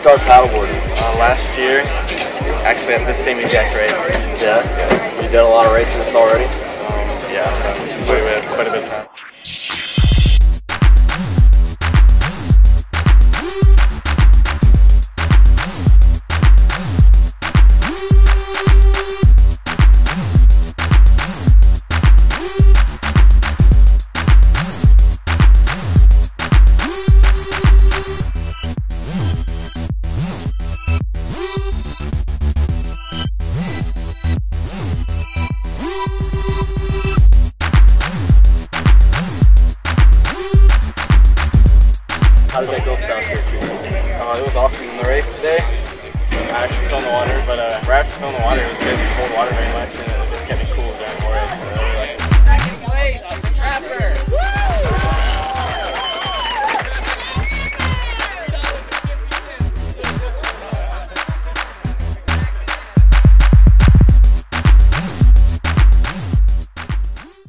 start paddleboarding? Uh, last year, actually at this same exact race. Yeah. Yes. You did a lot of races already. How did that go here? Uh, it was awesome in the race today. I actually fell in the water, but uh, right after in the water, it was basically cold water very much, and it was